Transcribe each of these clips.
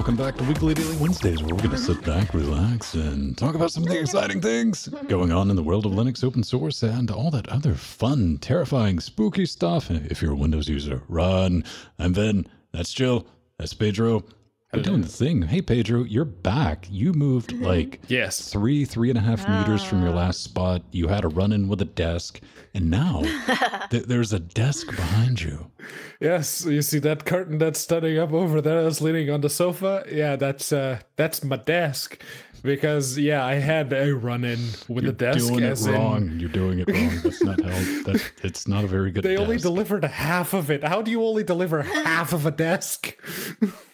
welcome back to Weekly Daily Wednesdays, where we're going to sit back, relax, and talk about some of the exciting things going on in the world of Linux open source and all that other fun, terrifying, spooky stuff. If you're a Windows user, run. I'm Vin. That's Jill. That's Pedro. We're doing the thing. Hey, Pedro, you're back. You moved like Yes. three, three and a half meters from your last spot. You had a run in with a desk, and now th- there's a desk behind you. Yes. You see that curtain that's standing up over there that's leaning on the sofa? Yeah, that's uh that's my desk. Because yeah, I had a run in with a desk. You're the desk doing it as in wrong. You're doing it wrong. That's not how. That it's not a very good. they only delivered half of it. How do you only deliver half of a desk?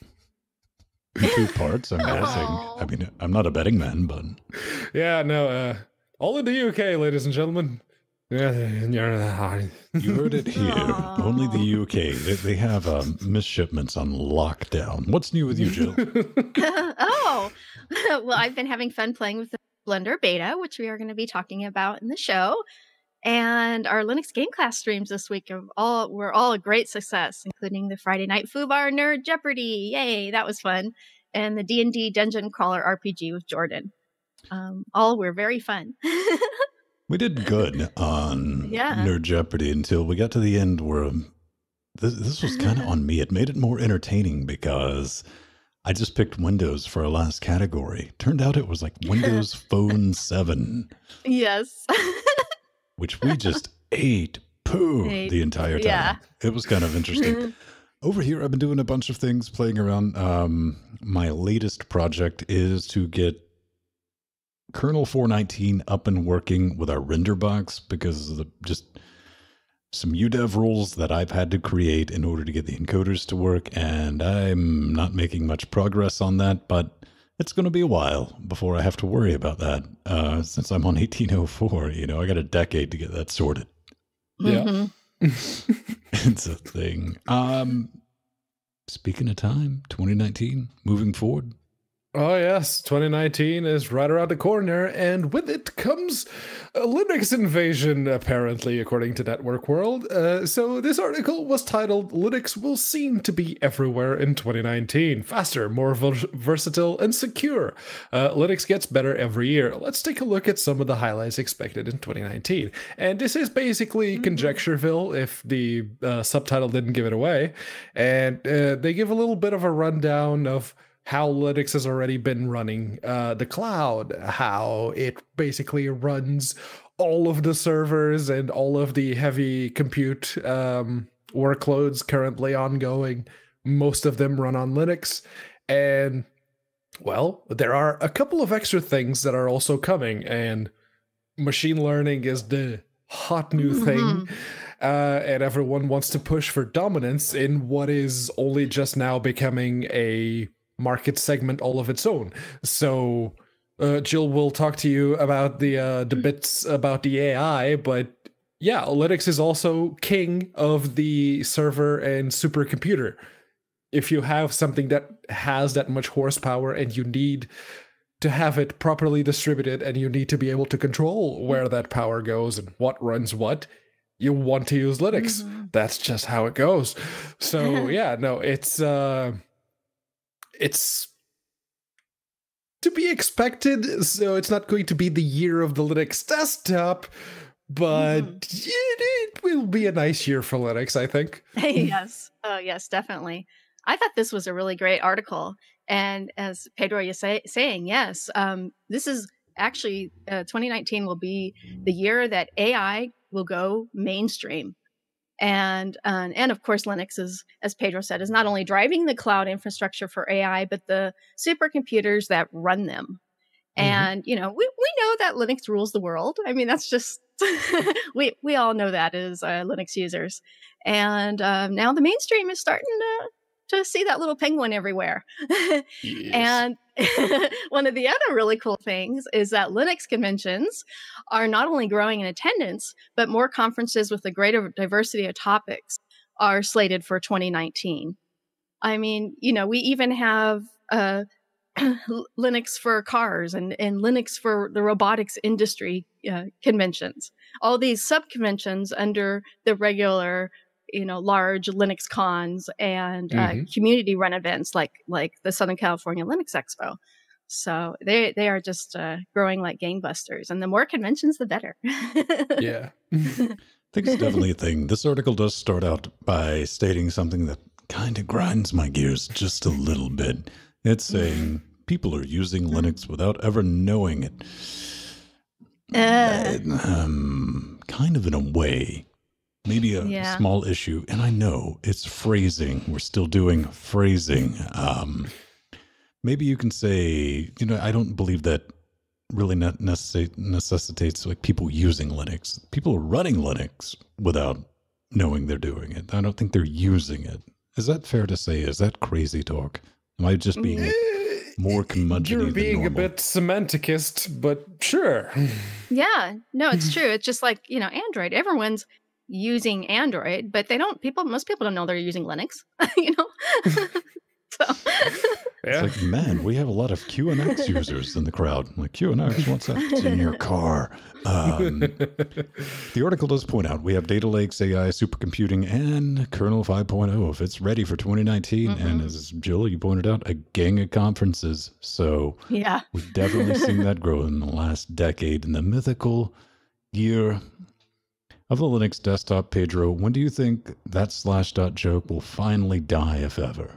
in two parts. I'm guessing. I mean, I'm not a betting man, but Yeah, no, uh all in the UK, ladies and gentlemen. Yeah, you heard it here. Only the UK. They, they have um, misshipments on lockdown. What's new with you, Jill? oh, well, I've been having fun playing with the Blender beta, which we are going to be talking about in the show. And our Linux Game Cast streams this week have all were all a great success, including the Friday night Fubar Nerd Jeopardy. Yay, that was fun. And the D&D Dungeon Crawler RPG with Jordan. Um, all were very fun. We did good on Yeah. Nerd Jeopardy until we got to the end where um, this, this was kind of on me. It made it more entertaining because I just picked Windows for our last category. Turned out it was like Windows Phone 7, yes. which we just ate poo the entire time. yeah. It was kind of interesting. Over here, I've been doing a bunch of things, playing around. Um, my latest project is to get kernel 419 up and working with our render box because of the just some UDEV rules that I've had to create in order to get the encoders to work, and I'm not making much progress on that, but it's going to be a while before I have to worry about that. Uh, since I'm on 1804, you know, I got a decade to get that sorted. Yeah. It's a thing. Um, speaking of time, 2019, moving forward. Oh, yes, 2019 is right around the corner, and with it comes a Linux invasion, apparently, according to Network World. Uh, so, this article was titled Linux Will Seem to Be Everywhere in 2019 Faster, More vers- Versatile, and Secure. Uh, Linux gets better every year. Let's take a look at some of the highlights expected in 2019. And this is basically Conjectureville, if the uh, subtitle didn't give it away. And uh, they give a little bit of a rundown of how Linux has already been running uh, the cloud, how it basically runs all of the servers and all of the heavy compute um, workloads currently ongoing. Most of them run on Linux. And, well, there are a couple of extra things that are also coming, and machine learning is the hot new thing. Uh, and everyone wants to push for dominance in what is only just now becoming a market segment all of its own. So, uh, Jill will talk to you about the uh, the bits about the AI, but yeah, Linux is also king of the server and supercomputer. If you have something that has that much horsepower and you need to have it properly distributed and you need to be able to control where that power goes and what runs what, you want to use Linux. Mhm. That's just how it goes. So yeah, no, it's uh it's to be expected. So it's not going to be the year of the Linux desktop, but it, it will be a nice year for Linux, I think. yes. Oh, yes, definitely. I thought this was a really great article. And as Pedro is say, saying, yes, um, this is actually uh, 2019 will be the year that AI will go mainstream. And uh, and of course, Linux is, as Pedro said, is not only driving the cloud infrastructure for AI, but the supercomputers that run them. Mhm. And you know, we, we know that Linux rules the world. I mean, that's just we we all know that as uh, Linux users. And um, now the mainstream is starting to to see that little penguin everywhere. And one of the other really cool things is that Linux conventions are not only growing in attendance, but more conferences with a greater diversity of topics are slated for 2019. I mean, you know, we even have uh, Linux for cars and, and Linux for the robotics industry uh, conventions. All these sub conventions under the regular you know large Linux cons and uh, Mhm. community run events like like the Southern California Linux Expo. So they they are just uh, growing like gangbusters, and the more conventions, the better. Yeah. I think it's definitely a thing. This article does start out by stating something that kind of grinds my gears just a little bit. It's saying people are using Linux without ever knowing it. Uh, um, kind of in a way. Maybe a Yeah. small issue, and I know it's phrasing. We're still doing phrasing. Um, maybe you can say, you know, I don't believe that really ne- necessi- necessitates like people using Linux. People are running Linux without knowing they're doing it. I don't think they're using it. Is that fair to say? Is that crazy talk? Am I just being more curmudgeon You're than being a bit semanticist, but sure. yeah, no, it's true. It's just like you know, Android. Everyone's using Android, but they don't. People, most people don't know they're using Linux. you know, so Yeah. It's like, man, we have a lot of QNX users in the crowd. I'm like, QNX, what's that? It's in your car. Um, the article does point out we have data lakes, AI, supercomputing, and kernel 5.0 if it's ready for 2019. And Mhm. as Jill, you pointed out, a gang of conferences. So yeah. we've definitely seen that grow in the last decade. In the mythical year of the Linux desktop, Pedro, when do you think that slash dot joke will finally die, if ever?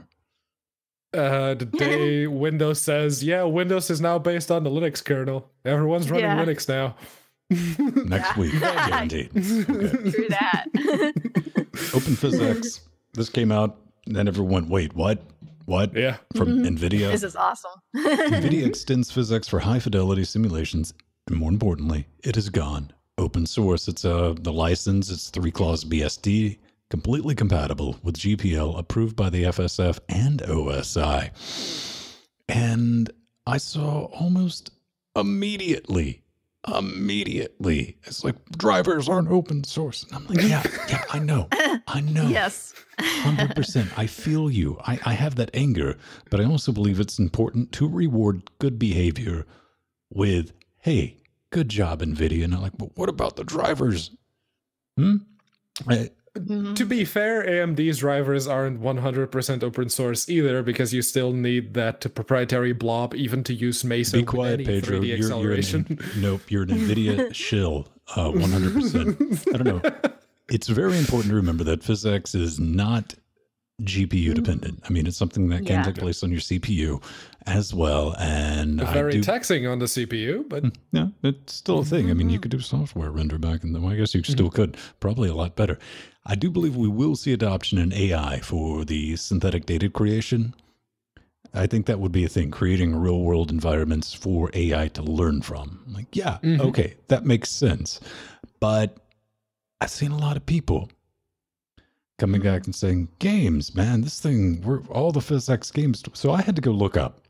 Uh, the day Windows says, yeah, Windows is now based on the Linux kernel. Everyone's running Yeah. Linux now. Next Yeah. week, guaranteed. Okay. True that. Open PhysX. this came out, and then everyone went, wait, what? What? Yeah. From Mhm. NVIDIA? this is awesome. NVIDIA extends PhysX for high fidelity simulations, and more importantly, it is gone. Open source. It's uh, the license, it's three clause BSD, completely compatible with GPL, approved by the FSF and OSI. And I saw almost immediately, immediately, it's like drivers aren't open source. And I'm like, yeah, yeah, I know. I know. yes. Hundred percent. I feel you. I, I have that anger, but I also believe it's important to reward good behavior with, hey, good job, Nvidia. And I'm like, but what about the drivers? Hmm. I, Mhm. To be fair, AMD's drivers aren't 100% open source either because you still need that proprietary blob even to use Mesa be quiet, any Pedro. 3D You're, you're acceleration. an, nope. You're an Nvidia shill. Uh, One hundred percent. I don't know. It's very important to remember that physics is not GPU mm. dependent. I mean, it's something that can Yeah. take place on your CPU as well. And I Very do taxing on the CPU, but hmm. Yeah, it's still a thing. I mean, you mm-hmm. could do software render back in the. Well, I guess you mm-hmm. still could. Probably a lot better. I do believe we will see adoption in AI for the synthetic data creation. I think that would be a thing, creating real world environments for AI to learn from. Like, yeah, Mhm. okay, that makes sense. But I've seen a lot of people coming back and saying, games, man, this thing, we're all the PhysX games. So I had to go look up.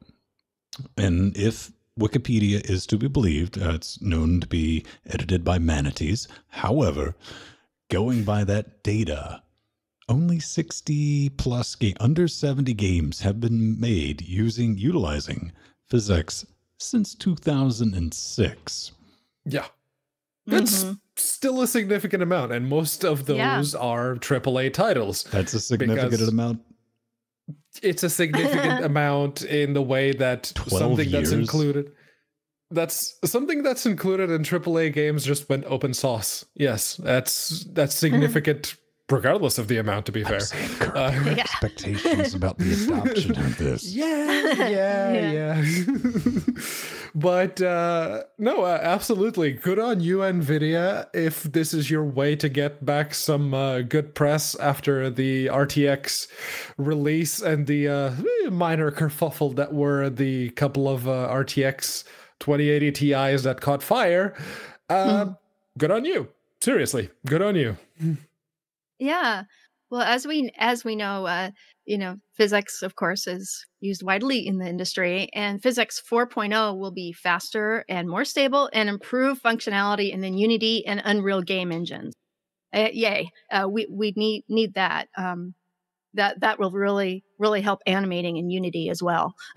And if Wikipedia is to be believed, uh, it's known to be edited by manatees. However, going by that data, only 60 plus game, under 70 games have been made using utilizing PhysX since 2006. yeah. That's Mhm. Still a significant amount, and most of Yeah. those are AAA titles. That's a significant amount. It's a significant amount in the way that 12 something that's included. That's something that's included in AAA games just went open source. Yes, that's that's significant, regardless of the amount. To be fair, I'm saying Uh, Yeah. expectations about the adoption of this. Yeah, yeah, Yeah. yeah. But uh, no, uh, absolutely. Good on you, Nvidia. If this is your way to get back some uh, good press after the RTX release and the uh, minor kerfuffle that were the couple of uh, RTX 2080 Ti's that caught fire, uh, good on you. Seriously, good on you. Yeah. Well, as we as we know, uh, you know, PhysX, of course, is used widely in the industry, and PhysX 4.0 will be faster and more stable and improve functionality in the Unity and Unreal game engines. Uh, yay! Uh, we we need need that. Um, that that will really really help animating in unity as well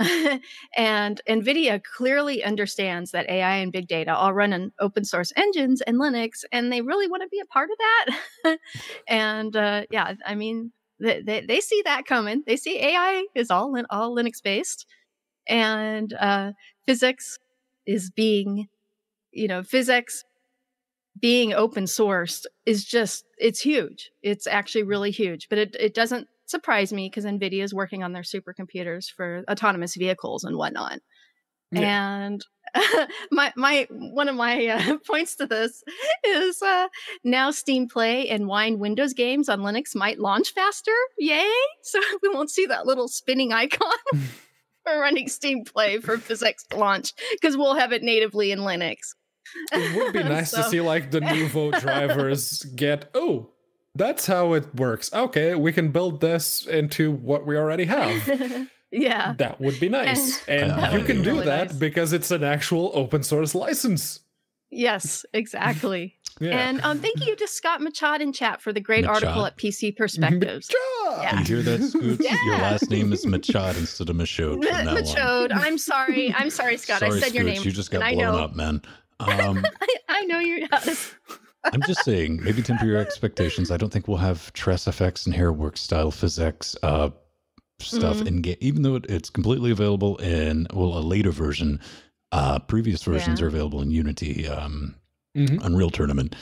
and nvidia clearly understands that ai and big data all run on open source engines and linux and they really want to be a part of that and uh, yeah i mean they, they, they, see that coming. They see ai is all all linux based and uh, PhysX is being you know PhysX being open sourced is just it's huge. It's actually really huge but it, it doesn't surprise me because nvidia is working on their supercomputers for autonomous vehicles and whatnot. Yeah. and my my one of my uh, points to this is uh, now Steam Play and Wine Windows games on Linux might launch faster. Yay! So we won't see that little spinning icon for running Steam Play for PhysX launch because we'll have it natively in Linux. It would be nice so. to see like the Nouveau drivers get, oh, that's how it works. Okay, we can build this into what we already have. Yeah. That would be nice. And, and you can do really that nice. because it's an actual open source license. Yes, exactly. Yeah. And um, thank you to Scott Machad in chat for the great Machad. article at PC Perspectives. Yeah. You hear that, Scoots? Yeah. Your last name is Machad instead of Machode. Machode. I'm sorry. I'm sorry, Scott. Sorry, I said Scoots. your name. You just got blown up, man. Um, I, I, know you're. I'm just saying, maybe temper your expectations. I don't think we'll have TressFX and Hairwork style physics uh, stuff mm-hmm. in game, even though it, it's completely available in well a later version. Uh, previous versions yeah. are available in Unity, um, mm-hmm. Unreal Tournament,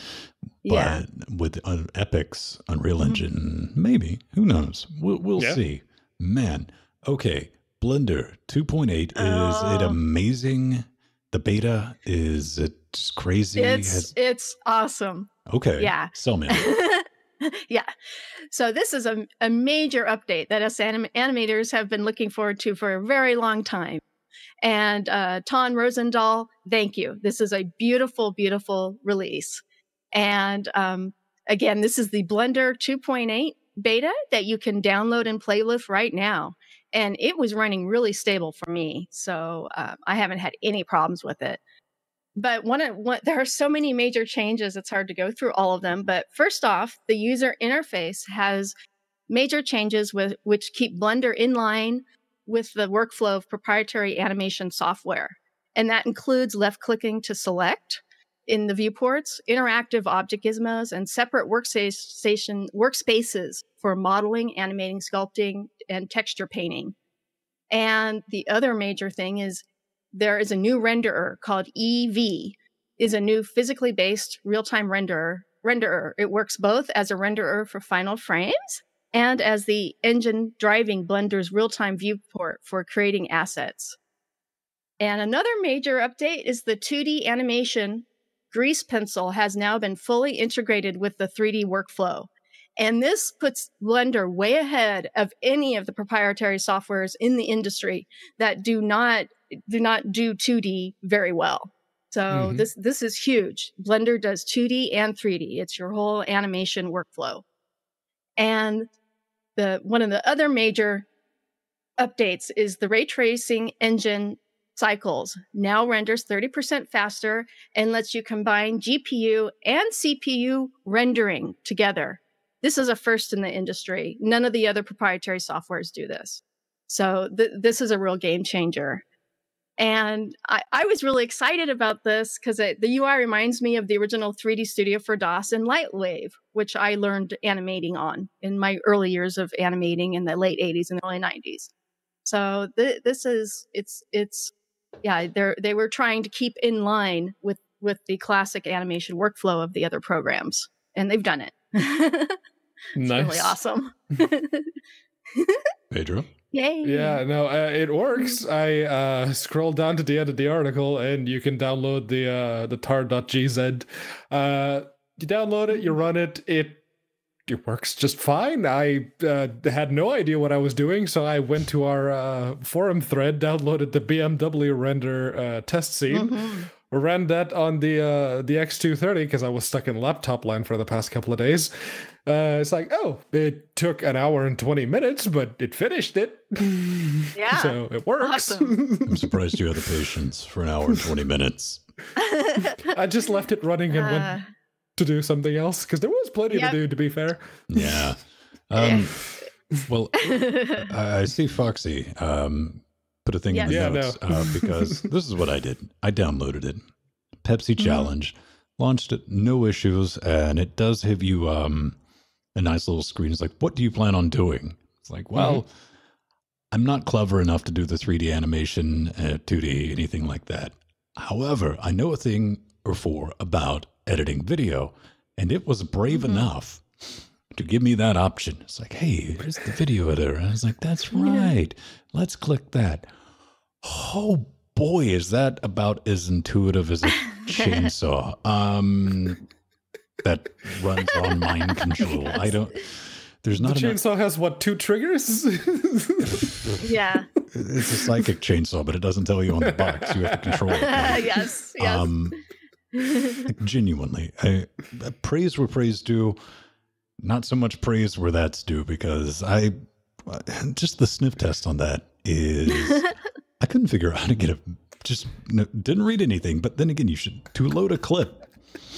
but yeah. with uh, Epic's Unreal mm-hmm. Engine, maybe who knows? We'll, we'll yeah. see. Man, okay. Blender 2.8 oh. is it amazing? The beta is it crazy? It's Has... it's awesome. Okay. Yeah. Sell me. yeah. So this is a, a major update that us anim- animators have been looking forward to for a very long time. And uh, Ton Roosendaal, thank you. This is a beautiful, beautiful release. And um, again, this is the Blender 2.8 beta that you can download and play with right now. And it was running really stable for me. So uh, I haven't had any problems with it. But one, one, there are so many major changes, it's hard to go through all of them. But first off, the user interface has major changes with which keep Blender in line with the workflow of proprietary animation software. And that includes left clicking to select in the viewports, interactive object gizmos, and separate workstation workspaces for modeling, animating, sculpting, and texture painting. And the other major thing is there is a new renderer called Eevee, is a new physically based real-time renderer. Renderer. It works both as a renderer for final frames and as the engine driving Blender's real-time viewport for creating assets. And another major update is the 2D animation Grease Pencil has now been fully integrated with the 3D workflow. And this puts Blender way ahead of any of the proprietary softwares in the industry that do not do not do 2D very well. So mm-hmm. this this is huge. Blender does 2D and 3D. It's your whole animation workflow. And the one of the other major updates is the ray tracing engine cycles now renders 30% faster and lets you combine GPU and CPU rendering together. This is a first in the industry. None of the other proprietary softwares do this. So th- this is a real game changer. And I, I was really excited about this because the UI reminds me of the original 3D Studio for DOS and Lightwave, which I learned animating on in my early years of animating in the late 80s and early 90s. So th- this is it's it's yeah they they were trying to keep in line with with the classic animation workflow of the other programs, and they've done it. it's nice. really awesome. Pedro. Yay! Yeah, no, uh, it works. I uh, scrolled down to the end of the article, and you can download the uh, the tar.gz. Uh, you download it, you run it, it it works just fine. I uh, had no idea what I was doing, so I went to our uh, forum thread, downloaded the BMW render uh, test scene. Mm-hmm. Ran that on the uh, the X230 because I was stuck in laptop land for the past couple of days, uh, it's like, oh, it took an hour and 20 minutes, but it finished it. Yeah. so it works. Awesome. I'm surprised you had the patience for an hour and 20 minutes. I just left it running and uh, went to do something else because there was plenty yep. to do, to be fair. Yeah. Um, Well, I I see Foxy um, put a thing in the Yeah, notes uh, because this is what I did. I downloaded it. Pepsi Mhm. Challenge, launched it, no issues, and it does have you um, a nice little screen. It's like, what do you plan on doing? It's like, well, I'm not clever enough to do the 3D animation, uh, 2D, anything like that. However, I know a thing or four about editing video, and it was brave Mhm. enough to give me that option. It's like, hey, here's the video editor. And I was like, that's right. Let's click that. Oh boy, is that about as intuitive as a chainsaw. Um that runs on mind control. I don't there's The not enough chainsaw has what two triggers? yeah. it's a psychic chainsaw, but it doesn't tell you on the box. You have to control it. right? yes. Yes. Um genuinely I, praise where praise due not so much praise where that's due because i just the sniff test on that is i couldn't figure out how to get a just no, didn't read anything but then again you should to load a clip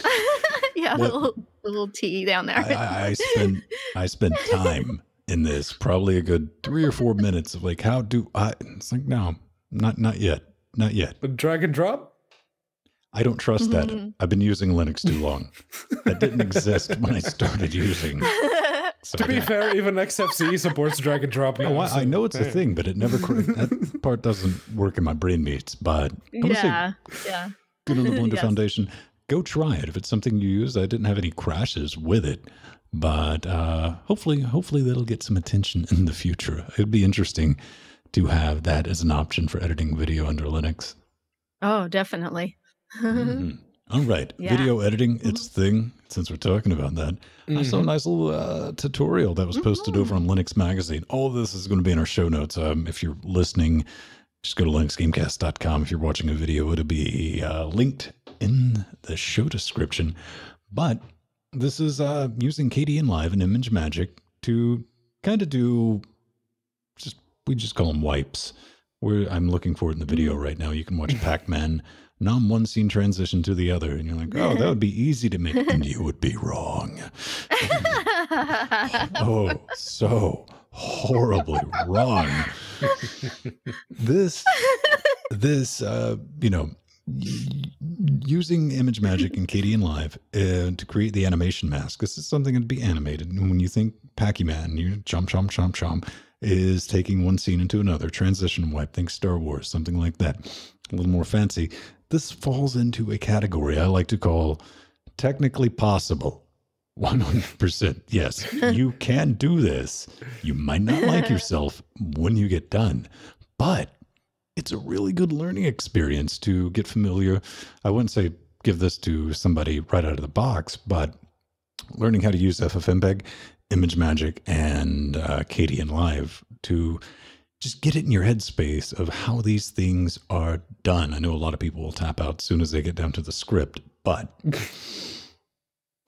yeah. what- Little, little T down there. I, I, I spent i spent time in this probably a good three or four minutes of like how do i it's like no not not yet not yet But Drag and drop? I don't trust that. Mhm. I've been using Linux too long. That didn't exist when I started using. So To be fair, even XFCE supports drag and drop now. Oh, I, I know it's a thing, but it never. cr- That part doesn't work in my brain meats. But I'm gonna say yeah. Yeah. good on the Blender Yes. Foundation. Go try it if it's something you use. I didn't have any crashes with it, but uh, hopefully, hopefully that'll get some attention in the future. It'd be interesting to have that as an option for editing video under Linux. Oh, definitely. Mhm. All right, Yeah. video editing, its thing. Since we're talking about that, I saw a Mhm. nice little uh, tutorial that was posted over on Linux Magazine. All of this is going to be in our show notes. Um, if you're listening, just go to linuxgamecast.com. If you're watching a video, it'll be uh, linked in the show description. But this is uh, using Kdenlive and ImageMagick to kind of do just we just call them wipes. Where I'm looking for it in the video right now. You can watch Pac-Man nom one scene transition to the other, and you're like, oh, that would be easy to make, and you would be wrong. Oh, so horribly wrong. this, this, uh, you know, using ImageMagick and Kdenlive uh, to create the animation mask. This is something that'd be animated. And when you think Pac-Man, you chomp, chomp, chomp, chomp, is taking one scene into another, transition wipe, think Star Wars, something like that. A little more fancy. This falls into a category I like to call technically possible. 100%. Yes, you can do this. You might not like yourself when you get done, but it's a really good learning experience to get familiar. I wouldn't say give this to somebody right out of the box, but learning how to use FFmpeg, ImageMagick, and uh, Kdenlive to just get it in your headspace of how these things are done. I know a lot of people will tap out as soon as they get down to the script, but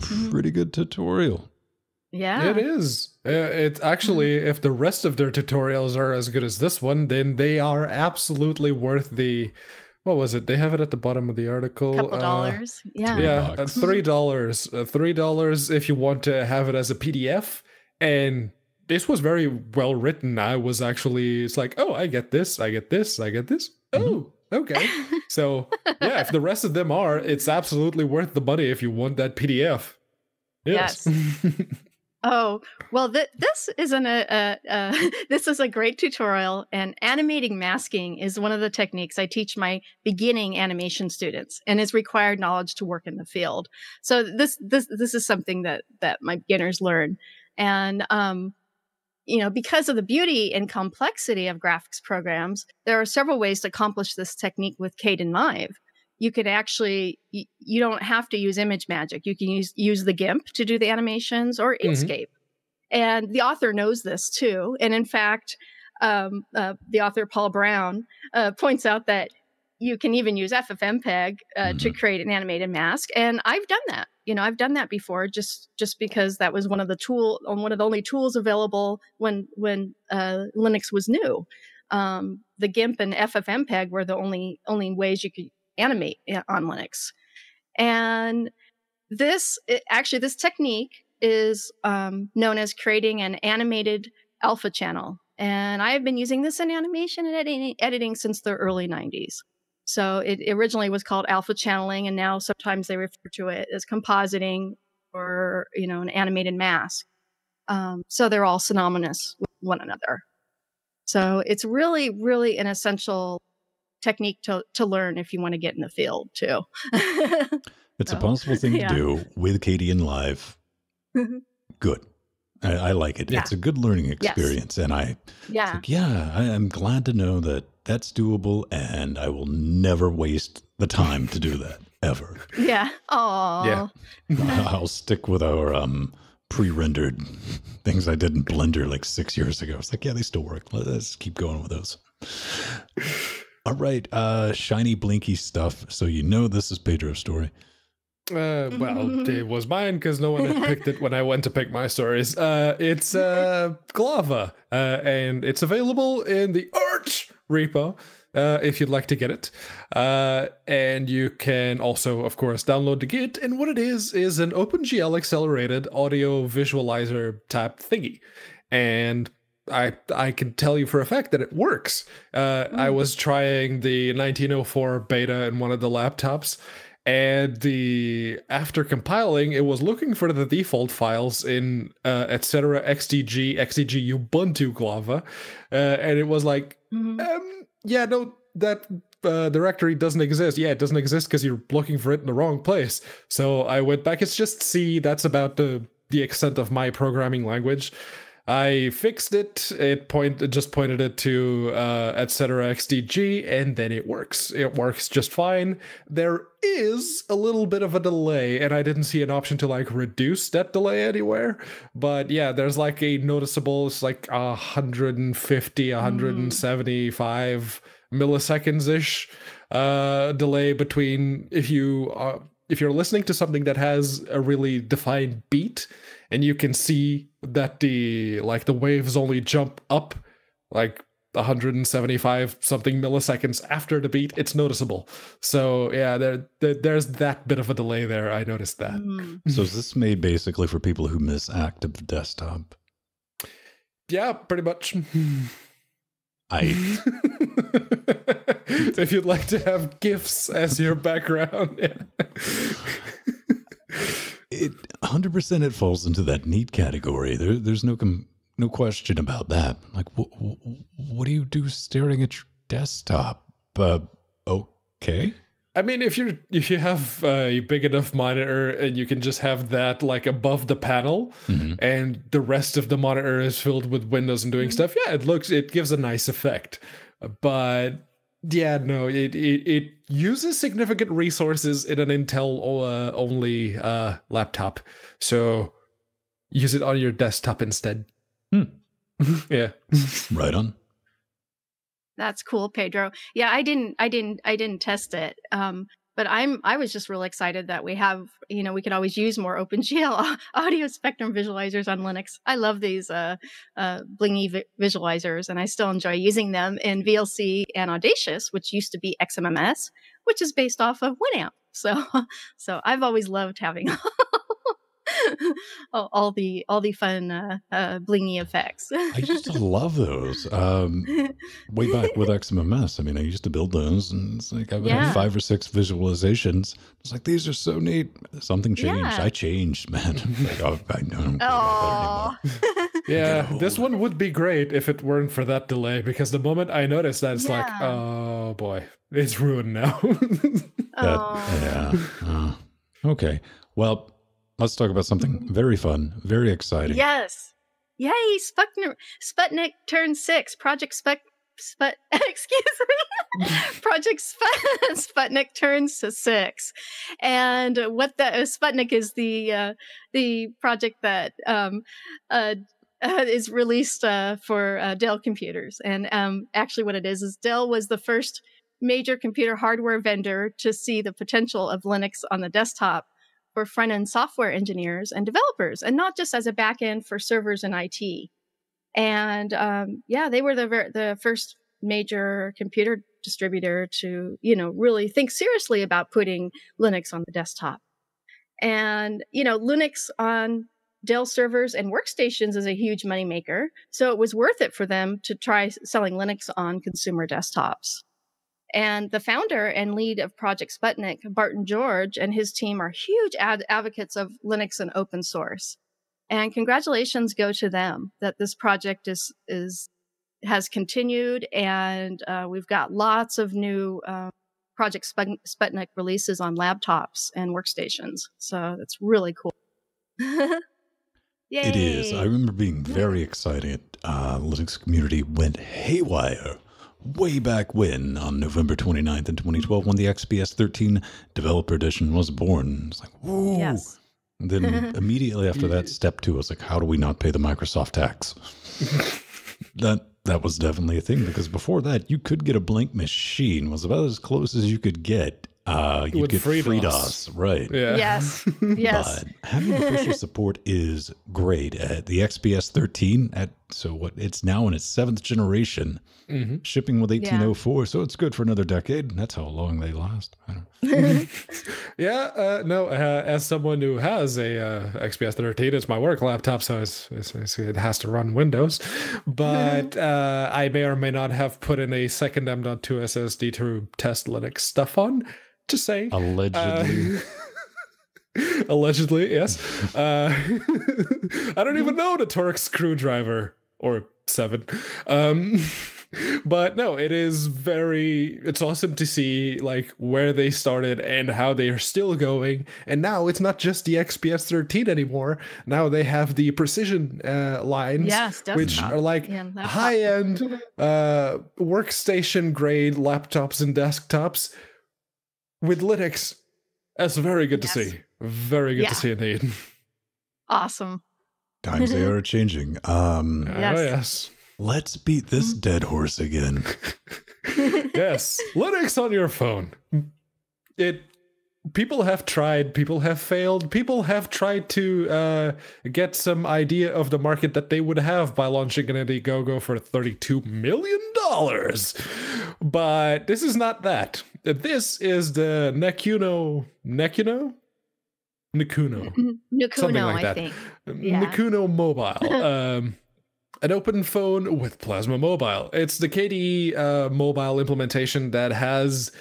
pretty good tutorial. yeah. It is. Uh, it's actually, if the rest of their tutorials are as good as this one, then they are absolutely worth the. What was it? They have it at the bottom of the article. couple uh, dollars. Yeah. Yeah, uh, three dollars. Uh, three dollars if you want to have it as a PDF. And this was very well written. I was actually, it's like, oh, I get this, I get this, I get this. Mm-hmm. Oh, okay. So yeah, if the rest of them are, it's absolutely worth the money if you want that PDF. Yes. Oh well, th- this isn't a, a, a this is a great tutorial, and animating masking is one of the techniques I teach my beginning animation students, and is required knowledge to work in the field. So this this this is something that that my beginners learn, and um, you know, because of the beauty and complexity of graphics programs, there are several ways to accomplish this technique with Kdenlive you could actually you, you don't have to use ImageMagick. You can use use the gimp to do the animations or Mhm. inkscape. And the author knows this too. And in fact um, uh, the author paul brown uh, points out that you can even use ffmpeg uh, to create an animated mask and i've done that you know i've done that before just just because that was one of the tool one of the only tools available when when uh, linux was new um, the gimp and ffmpeg were the only only ways you could animate on Linux. And this, it- actually, this technique is um, known as creating an animated Alpha Channel. And I have been using this in animation and editing, editing since the early 90s. So it originally was called alpha channeling, and now sometimes they refer to it as compositing or, you know, an animated mask. Um, so they're all synonymous with one another. So it's really, really an essential technique to, to learn if you want to get in the field too. it's so, a possible thing yeah. to do with Kdenlive. Good. I, I, like it. Yeah. It's a good learning experience. Yes. And I, yeah, like, yeah, I, I'm glad to know that that's doable and I will never waste the time to do that ever. Yeah. Oh. Yeah. I'll stick with our um pre-rendered things I did in Blender like six years ago. It's like, yeah, they still work. Let's keep going with those. All right, uh, shiny blinky stuff. So you know this is Pedro's story. Uh, well, it was mine because no one had picked it when I went to pick my stories. Uh, it's uh, Glava, uh, and it's available in the Arch repo uh, if you'd like to get it. Uh, and you can also, of course, download the Git. And what it is, is an OpenGL accelerated audio visualizer type thingy. And I I can tell you for a fact that it works. Uh, mm. I was trying the 1904 beta in one of the laptops, and the after compiling, it was looking for the default files in uh, etc. xdg xdg ubuntu glava, uh, and it was like, mm-hmm. um, yeah, no, that uh, directory doesn't exist. Yeah, it doesn't exist because you're looking for it in the wrong place. So I went back. It's just C. That's about the the extent of my programming language. I fixed it. It point it just pointed it to uh, etc xdg, and then it works. It works just fine. There is a little bit of a delay, and I didn't see an option to like reduce that delay anywhere. But yeah, there's like a noticeable. It's like 150, 175 mm. milliseconds ish uh, delay between if you uh, if you're listening to something that has a really defined beat and you can see that the like the waves only jump up like 175 something milliseconds after the beat it's noticeable so yeah there, there there's that bit of a delay there i noticed that mm. so is this made basically for people who miss active desktop yeah pretty much I. if you'd like to have gifs as your background, yeah. it 100% it falls into that neat category. There, there's no com- no question about that. Like, wh- wh- what do you do staring at your desktop? Uh, okay. I mean, if you're if you have a big enough monitor and you can just have that like above the panel, mm-hmm. and the rest of the monitor is filled with windows and doing mm-hmm. stuff, yeah, it looks it gives a nice effect. But yeah, no, it it, it uses significant resources in an Intel uh, only uh, laptop, so use it on your desktop instead. Hmm. yeah, right on. That's cool, Pedro. Yeah, I didn't, I didn't, I didn't test it. Um, but I'm, I was just really excited that we have, you know, we could always use more OpenGL audio spectrum visualizers on Linux. I love these uh, uh, blingy vi- visualizers, and I still enjoy using them in VLC and Audacious, which used to be XMMS, which is based off of Winamp. So, so I've always loved having all, all, the all the fun uh, uh, blingy effects. I used to love those um, way back with XMMS. I mean, I used to build those, and it's like I've yeah. had five or six visualizations. It's like these are so neat. Something changed. Yeah. I changed, man. like, oh, I know. Oh. yeah, this one would be great if it weren't for that delay. Because the moment I noticed that, it's yeah. like, oh boy, it's ruined now. that, yeah. Uh, okay. Well, let's talk about something very fun, very exciting. Yes. Yay, Sputnik, Sputnik turned six. Project Sput, Sput, excuse me. Project Sput, Sputnik turns to six. And what the uh, Sputnik is the uh, the project that um, uh, uh, is released uh, for uh, Dell computers. And um, actually, what it is is Dell was the first major computer hardware vendor to see the potential of Linux on the desktop for front end software engineers and developers, and not just as a back end for servers and IT. And um, yeah, they were the the first major computer distributor to you know really think seriously about putting Linux on the desktop. And you know, Linux on Dell servers and workstations is a huge moneymaker, so it was worth it for them to try selling Linux on consumer desktops. And the founder and lead of Project Sputnik, Barton George, and his team are huge ad- advocates of Linux and open source. And congratulations go to them that this project is is has continued, and uh, we've got lots of new uh, Project Sputnik releases on laptops and workstations. So it's really cool. Yeah. It is. I remember being very excited. Uh, Linux community went haywire way back when on November 29th in 2012 when the XPS 13 Developer Edition was born. It's like, whoa. Yes. And then immediately after that, step two was like, how do we not pay the Microsoft tax? that that was definitely a thing because before that, you could get a blank machine was about as close as you could get. Uh, you get FreeDOS. FreeDOS, right? Yeah. Yes, yes. But having official support is great. At the XPS 13, at so what it's now in its seventh generation, mm-hmm. shipping with 1804. Yeah. So it's good for another decade. That's how long they last. yeah, uh, no. Uh, as someone who has a uh, XPS 13, it's my work laptop, so it's, it's, it's, it has to run Windows. But uh, I may or may not have put in a second M.2 SSD to test Linux stuff on to say. Allegedly. Allegedly, yes. Uh, I don't even know the Torx screwdriver or seven. Um, but no, it is very. It's awesome to see like where they started and how they are still going. And now it's not just the XPS 13 anymore. Now they have the precision uh, lines, yes, which are like yeah, high end uh, workstation grade laptops and desktops with Linux. That's very good yes. to see. Very good yeah. to see you, indeed. Awesome. Times they are changing. Um, yes. Oh, yes. Let's beat this mm-hmm. dead horse again. yes. Linux on your phone. It people have tried, people have failed, people have tried to uh, get some idea of the market that they would have by launching an Indiegogo for $32 million. But this is not that. This is the Necuno. Necuno? Nikuno. Nikuno, Something like that. I think. Yeah. Nikuno Mobile. um, an open phone with Plasma Mobile. It's the KDE uh, mobile implementation that has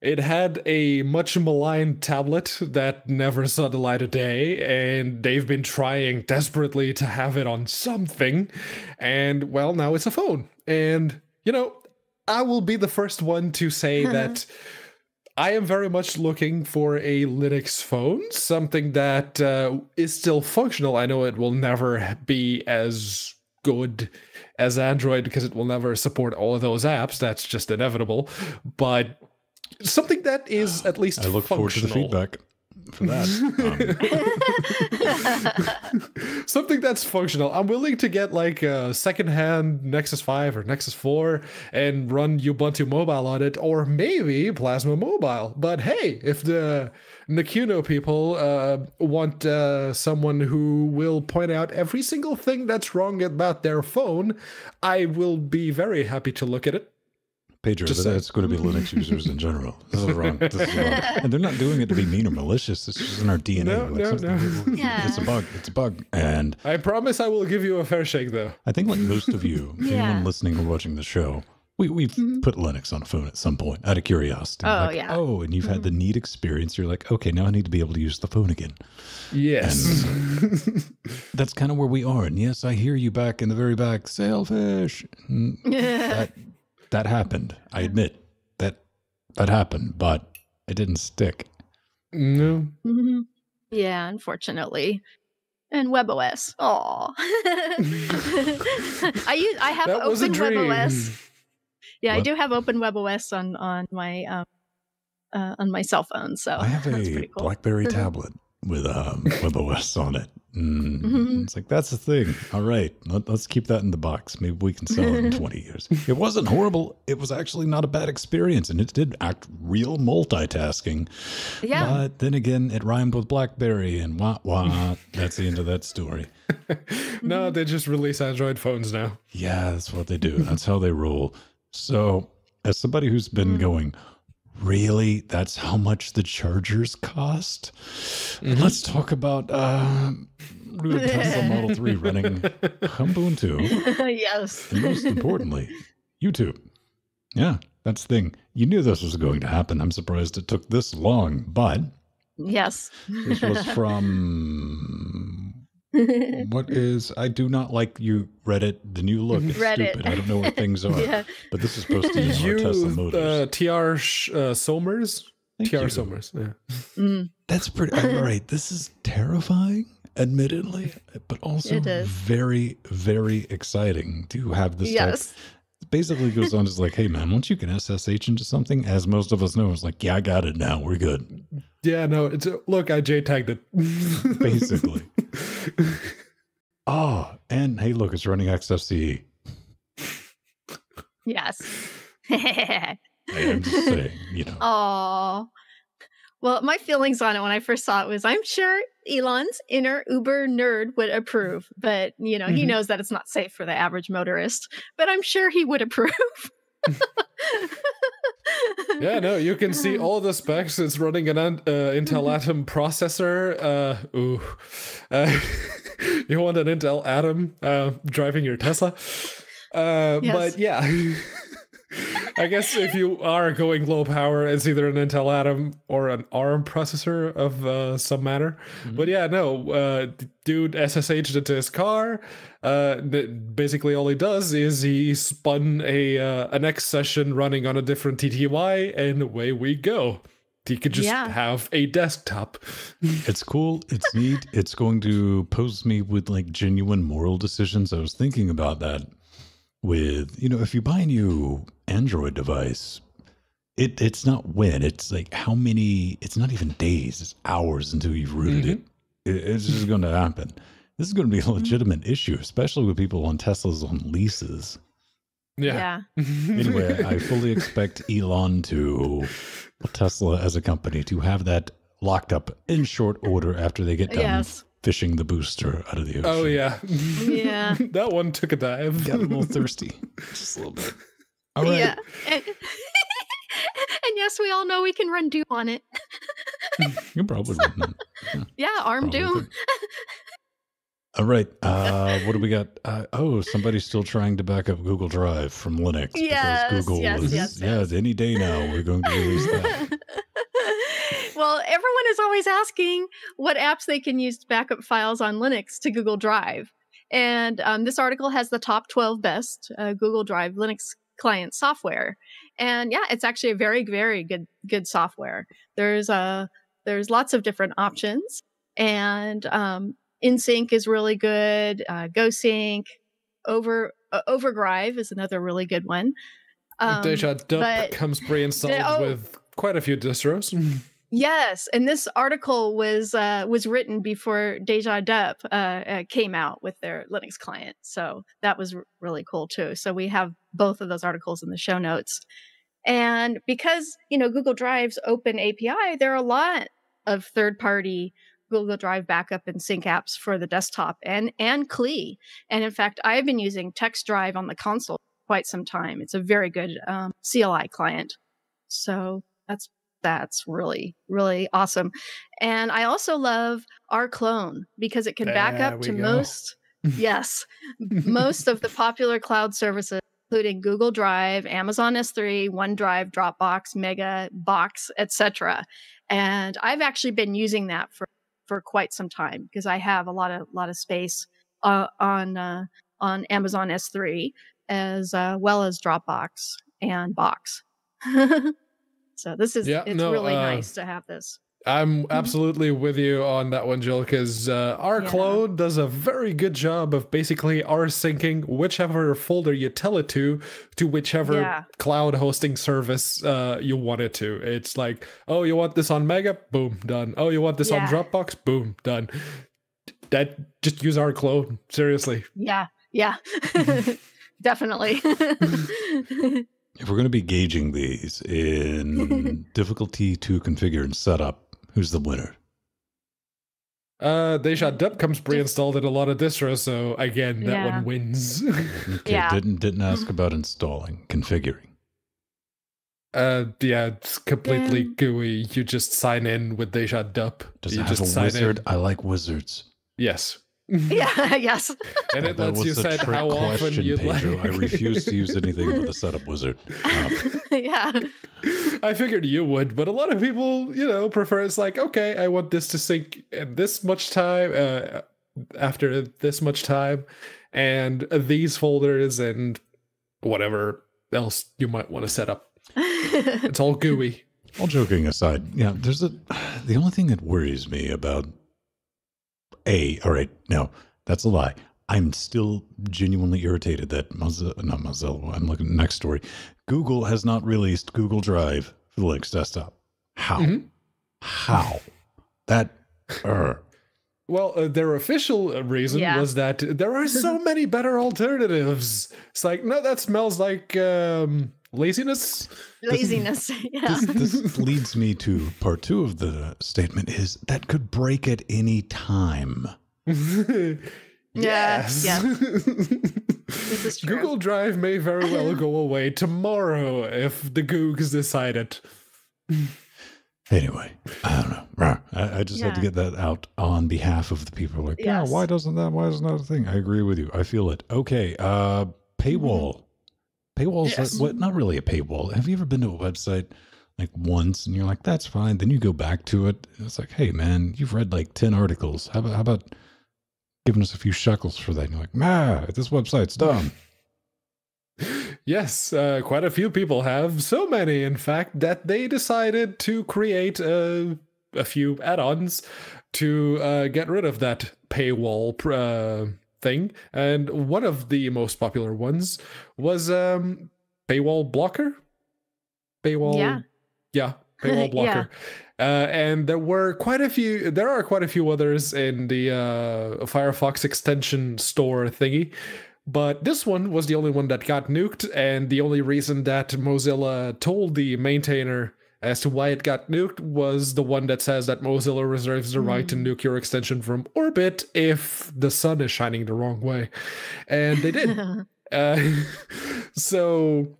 it had a much maligned tablet that never saw the light of day, and they've been trying desperately to have it on something. And well, now it's a phone. And, you know, I will be the first one to say that I am very much looking for a Linux phone, something that uh, is still functional. I know it will never be as good as Android because it will never support all of those apps. That's just inevitable. But something that is at least I look functional. forward to the feedback for that. Um. Something that's functional. I'm willing to get like a secondhand Nexus 5 or Nexus 4 and run Ubuntu Mobile on it, or maybe Plasma Mobile. But hey, if the Nakuno people uh, want uh, someone who will point out every single thing that's wrong about their phone, I will be very happy to look at it. Pedro, Just that's going to be Linux users in general. This is wrong. This is wrong. And they're not doing it to be mean or malicious. It's just in our DNA. No, like no, no. Yeah. It's a bug. It's a bug. And I promise I will give you a fair shake, though. I think, like most of you, yeah. anyone listening or watching the show, we, we've mm-hmm. put Linux on a phone at some point out of curiosity. Oh, like, yeah. Oh, and you've mm-hmm. had the neat experience. You're like, okay, now I need to be able to use the phone again. Yes. that's kind of where we are. And yes, I hear you back in the very back, selfish. that, that happened. I admit that that happened, but it didn't stick. No. Mm-hmm. Yeah, unfortunately. And WebOS. Oh, I use I have that open WebOS. Yeah, what? I do have open WebOS on on my um, uh, on my cell phone. So I have a cool. BlackBerry tablet with um, WebOS on it. Mm. Mm-hmm. It's like that's the thing. All right, let, us keep that in the box. Maybe we can sell it in twenty years. It wasn't horrible. It was actually not a bad experience, and it did act real multitasking. Yeah. But then again, it rhymed with BlackBerry, and wah wah. that's the end of that story. no, they just release Android phones now. Yeah, that's what they do. That's how they roll. So, as somebody who's been mm. going Really? That's how much the chargers cost? Mm-hmm. Let's talk about uh, Welcome to the Tesla Model 3 running Ubuntu. yes. And most importantly, YouTube. Yeah, that's the thing. You knew this was going to happen. I'm surprised it took this long, but Yes. this was from what is I do not like you Reddit. The new look is Reddit. stupid. I don't know what things are, yeah. but this is supposed to use our you, Tesla motors. uh, TR uh, Somers? Thank TR you. Somers, yeah. Mm. That's pretty. All right, this is terrifying, admittedly, but also very, very exciting to have this. type- Yes. Basically goes on as like, hey man, once you can SSH into something, as most of us know, it's like, yeah, I got it now. We're good. Yeah, no, it's uh, look, I J tagged it. Basically. Oh, and hey, look, it's running XFCE. Yes. I'm just saying, you know. Oh. Well, my feelings on it when I first saw it was I'm sure Elon's inner Uber nerd would approve, but you know, he Mhm. knows that it's not safe for the average motorist, but I'm sure he would approve. yeah, no, you can see all the specs. It's running an an- uh, Intel Atom processor. Uh, ooh, uh, you want an Intel Atom uh, driving your Tesla? Uh, Yes. But yeah, I guess if you are going low power, it's either an Intel Atom or an ARM processor of uh, some manner. But yeah, no, uh, dude SSH'd into his car. Uh, basically, all he does is he spun a uh, an X session running on a different TTY, and away we go. He could just Yeah. have a desktop. It's cool. It's neat. It's going to pose me with like genuine moral decisions. I was thinking about that with, you know, if you buy a new Android device, it it's not when, it's like how many, it's not even days, it's hours until you've rooted it. Mm-hmm. it. It's just going to happen. This is going to be a mm-hmm. legitimate issue, especially with people on Teslas on leases. Yeah. yeah. Anyway, I fully expect Elon to, Tesla as a company, to have that locked up in short order after they get done Yes. Fishing the booster out of the ocean. Oh yeah. Yeah. that one took a dive. Got a little thirsty. Just a little bit. All right. Yeah. And, and yes, we all know we can run Doom on it. You probably wouldn't. Yeah, ARM Probably Doom. All right. Uh, what do we got? Uh, oh, somebody's still trying to back up Google Drive from Linux. Yes, because Google yes, is, yes, yeah, any day now we're going to release that. Well, everyone is always asking what apps they can use to back up files on Linux to Google Drive. And um, this article has the top 12 best uh, Google Drive Linux client software. And yeah, it's actually a very, very good good software. There's uh, there's lots of different options, and um, InSync is really good. Uh, GoSync, Over uh, OverGrive is another really good one. Um, Deja Dup comes pre-installed Oh. with quite a few distros. Yes, and this article was uh, was written before Deja Dup uh, uh, came out with their Linux client, so that was r- really cool too. So we have both of those articles in the show notes, and because you know Google Drive's open API, there are a lot of third party Google Drive backup and sync apps for the desktop and and CLI. And in fact, I've been using Text Drive on the console quite some time. It's a very good um, CLI client, so that's that's really really awesome. And i also love rclone because it can back up to go. most yes most of the popular cloud services including google drive amazon s3 onedrive dropbox mega box etc and i've actually been using that for for quite some time because i have a lot of lot of space uh, on uh, on amazon s3 as uh, well as dropbox and box so this is Yeah, it's no, really uh, nice to have this I'm absolutely with you on that one, Jill, because uh, our Yeah. clone does a very good job of basically rsyncing whichever folder you tell it to to whichever Yeah. cloud hosting service uh, you want it to. It's like, oh, you want this on Mega? Boom, done. Oh, you want this on Dropbox? Boom, done. That just use rclone. Seriously. yeah yeah definitely If we're going to be gauging these in difficulty to configure and set up, who's the winner? Uh, Deja Dup comes pre-installed in a lot of distros, so again, that Yeah. one wins. Okay, Yeah. didn't didn't ask about installing, configuring. Uh, yeah, it's completely Then- GUI. You just sign in with Deja Dup. Does you it have just a sign wizard? in. I like wizards. Yes. yeah, yes. and it That lets was you a set trick how often question, you'd like. Pedro. I refuse to use anything but the setup wizard. Um, yeah. I figured you would, but a lot of people, you know, prefer it's like, okay, I want this to sync in this much time, uh, after this much time, and these folders and whatever else you might want to set up. It's all GUI. all joking aside, yeah, there's a the only thing that worries me about a all right, no, that's a lie. I'm still genuinely irritated that Mozilla, not Mozilla, I'm looking at the next story. Google has not released Google Drive for the Linux desktop. How? Mhm. How? That, uh, Well, uh, their official uh, reason Yeah. was that there are so many better alternatives. It's like, no, that smells like um, laziness. Laziness. Yeah. this, this leads me to part two of the statement is that could break at any time. yes. yeah. This is true. Google Drive may very well go away tomorrow if the Googs decide it. Anyway, I don't know. I, I just had to get that out on behalf of the people like, yeah, Yes. why doesn't that, why isn't that a thing? I agree with you. I feel it. Okay. Uh, paywall. Paywall's Yes. like, what? Not really a paywall. Have you ever been to a website like once and you're like, that's fine. Then you go back to it. It's like, hey, man, you've read like 10 articles. How about, how about giving us a few shekels for that? And you're like, nah, this website's dumb. Yes, uh, quite a few people have. So many, in fact, that they decided to create uh, a few add ons to uh, get rid of that paywall uh, thing. And one of the most popular ones was um, Paywall Blocker. Paywall. Yeah. Yeah, Paywall Yeah. Blocker. Uh, and there were quite a few, there are quite a few others in the uh, Firefox extension store thingy. But this one was the only one that got nuked, and the only reason that Mozilla told the maintainer as to why it got nuked was the one that says that Mozilla reserves the right to nuke your extension from orbit if the sun is shining the wrong way. And they did. Uh, so,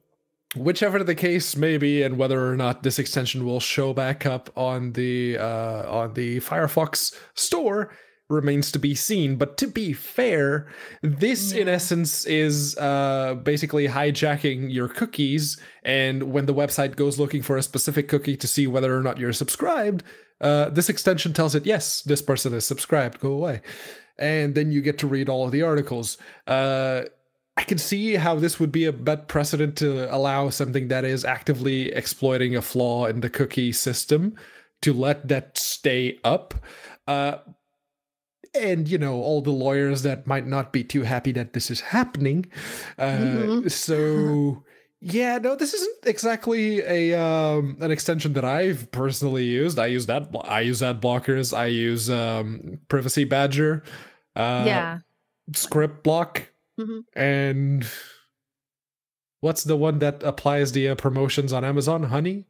whichever the case may be, and whether or not this extension will show back up on the uh, on the Firefox store remains to be seen. But to be fair, this in essence is uh, basically hijacking your cookies, and when the website goes looking for a specific cookie to see whether or not you're subscribed, uh, this extension tells it, yes, this person is subscribed, go away. And then you get to read all of the articles. Uh, I can see how this would be a bad precedent to allow something that is actively exploiting a flaw in the cookie system to let that stay up. Uh, and you know all the lawyers that might not be too happy that this is happening. Uh, Mhm. So yeah, no, this isn't exactly a um, an extension that I've personally used. I use that. I use ad blockers. I use um, Privacy Badger. Uh, yeah. script block Mhm. and what's the one that applies the uh, promotions on amazon honey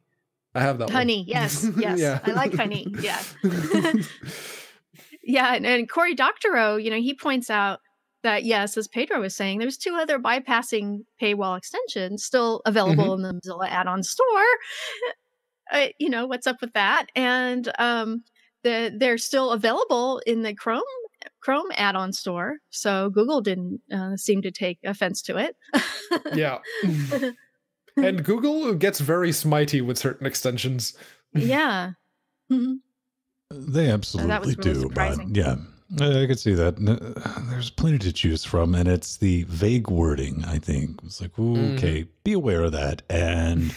i have that one. Honey. Yes. Yes. Yeah. I like honey. Yeah. Yeah, and, and Cory Doctorow, you know, he points out that yes, as Pedro was saying, there's two other bypassing paywall extensions still available in the Mozilla add-on store. Uh, you know, what's up with that? And um, the, they're still available in the Chrome Chrome add-on store. So Google didn't uh, seem to take offense to it. yeah and google gets very smitey with certain extensions yeah. Mhm. They absolutely really do, surprising. but yeah, I could see that. There's plenty to choose from, and it's the vague wording. I think it's like, Mhm. okay, be aware of that, and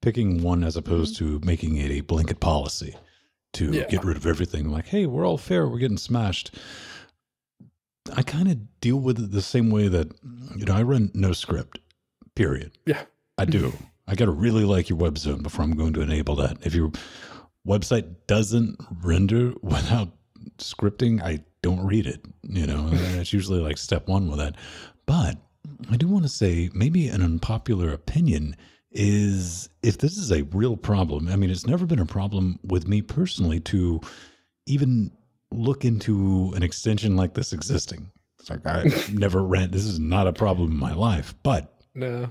picking one as opposed to making it a blanket policy to Yeah. get rid of everything. Like, hey, we're all fair. We're getting smashed. I kind of deal with it the same way that you know I run NoScript. Period. Yeah. I do. I got to really like your web zone before I'm going to enable that. If your website doesn't render without scripting, I don't read it. You know, it's usually like step one with that. But I do want to say maybe an unpopular opinion is if this is a real problem. I mean, it's never been a problem with me personally to even look into an extension like this existing. It's like I never ran. This is not a problem in my life, but no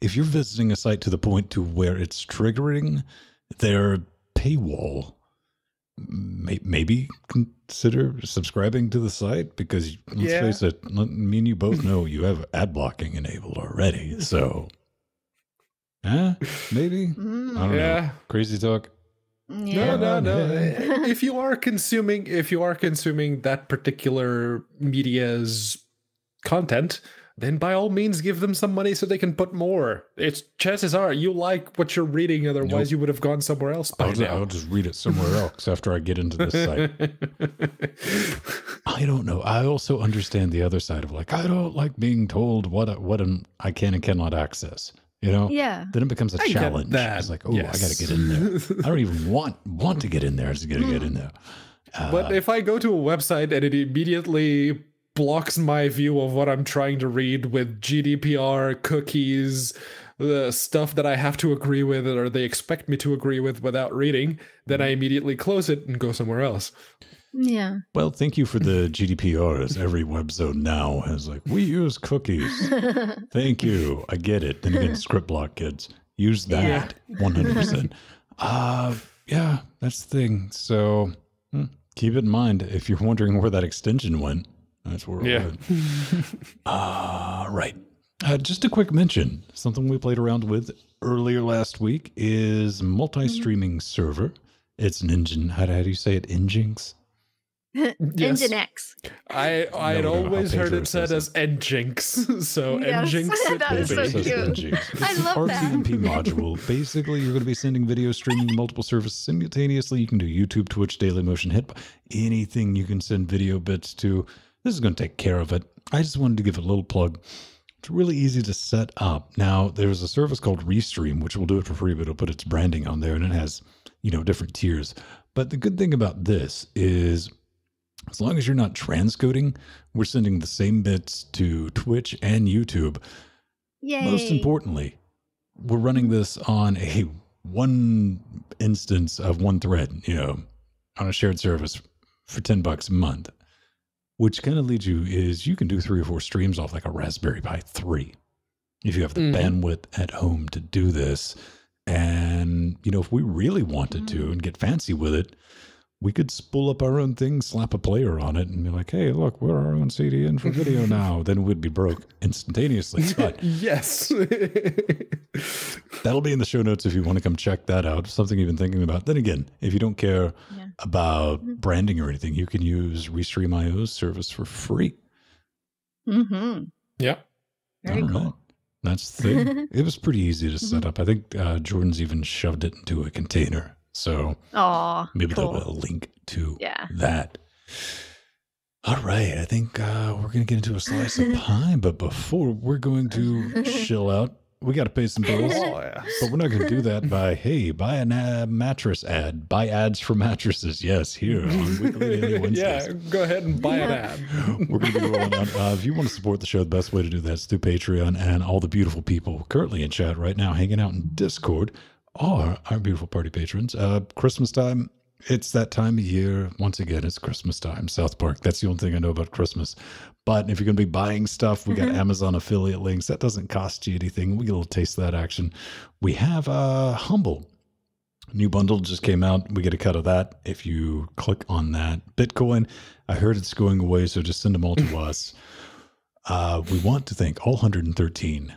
if you're visiting a site to the point to where it's triggering their paywall may, maybe consider subscribing to the site because let's Yeah. face it, let- me and you both know you have ad blocking enabled already. So, eh, maybe I Mm, don't know. Crazy talk. yeah. No, no, no. Yeah. if you are consuming, if you are consuming that particular media's content, then by all means give them some money so they can put more. It's chances are you like what you're reading, otherwise Nope. you would have gone somewhere else by I'll, now. I'll just read it somewhere else after I get into this site. I don't know. I also understand the other side of like I don't like being told what I- what I'm, I can and cannot access. You know, Yeah. then it becomes a I get challenge. that. It's like, oh, I got to get in there. I don't even want want to get in there. I just got to get in there. Uh, But if I go to a website and it immediately blocks my view of what I'm trying to read with GDPR, cookies, the stuff that I have to agree with or they expect me to agree with without reading, then I immediately close it and go somewhere else. Yeah. well, thank you for the GDPR. As every website now has like, we use cookies. Thank you. I get it. Then again, script block kids use that yeah. one hundred percent. Uh yeah, that's the thing. So hmm, keep it in mind if you're wondering where that extension went. That's where it Yeah. went. Uh, right. Uh, just a quick mention. Something we played around with earlier last week is multi-streaming server. It's an engine. How, do- how do you say it? Nginx? Yes. Engine X. I I had No, always heard it said as Nginx. So Yes, Nginx it that will is be. so Pedro says cute. Nginx. I It's an love that. RTMP module. Basically, you're going to be sending video streaming to multiple services simultaneously. You can do YouTube, Twitch, Dailymotion, Hit, anything you can send video bits to. This is going to take care of it. I just wanted to give a little plug. It's really easy to set up. Now, there's a service called Restream, which will do it for free, but it'll put its branding on there and it has, you know, different tiers. But the good thing about this is as long as you're not transcoding, we're sending the same bits to Twitch and YouTube. Yay. Most importantly, we're running this on a one instance of one thread, you know, on a shared service for 10 bucks a month. Which kind of leads you is you can do three or four streams off like a Raspberry Pi 3 if you have the Mhm. bandwidth at home to do this. And, you know, if we really wanted to and get fancy with it, we could spool up our own thing, slap a player on it, and be like, hey, look, we're our own CDN for video now. then we'd be broke instantaneously. But yes. That'll be in the show notes if you want to come check that out. Something you've been thinking about. Then again, if you don't care. About Mhm. branding or anything, you can use Restream.io's service for free. Mm-hmm. yeah. Very All cool. right. That's the thing. it was pretty easy to set up. I think uh, Jordan's even shoved it into a container. So Aw. maybe cool. there'll be a link to Yeah. that. All right. I think uh, we're going to get into a slice of pie. But before we're going to chill out, we got to pay some bills. Oh, yeah. But we're not going to do that by, hey, buy a na- mattress ad. Buy ads for mattresses. Yes, here on Weekly Daily Wednesdays. yeah, go ahead and buy an ad. We're going to be rolling out. Uh, if you want to support the show, the best way to do that is through Patreon. And all the beautiful people currently in chat right now, hanging out in Discord, are our beautiful party patrons. Uh, Christmas time, it's that time of year. Once again, it's Christmas time. South Park. That's the only thing I know about Christmas. But if you're going to be buying stuff, we got Mhm. Amazon affiliate links. That doesn't cost you anything. We get a little taste of that action. We have uh, Humble. New bundle just came out. We get a cut of that if you click on that. Bitcoin, I heard it's going away, so just send them all to us. Uh, we want to thank all 113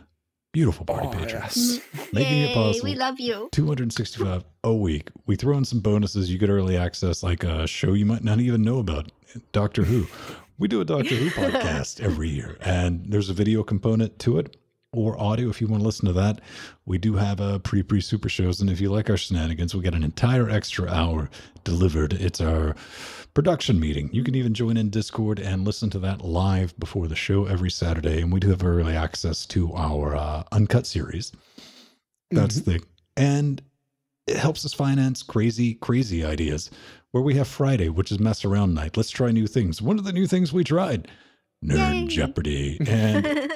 beautiful party Oh, patrons yes. making it possible. We love you. 265 a week. We throw in some bonuses. You get early access, like a show you might not even know about, Doctor Who. We do a Doctor Who podcast every year, and there's a video component to it or audio if you want to listen to that. We do have a pre pre super shows, and if you like our shenanigans, we get an entire extra hour delivered. It's our production meeting. You can even join in Discord and listen to that live before the show every Saturday, and we do have early access to our uh, uncut series. That's the and it helps us finance crazy, crazy ideas. Where we have Friday, which is mess around night. Let's try new things. One of the new things we tried, Nerd Yay. Jeopardy, and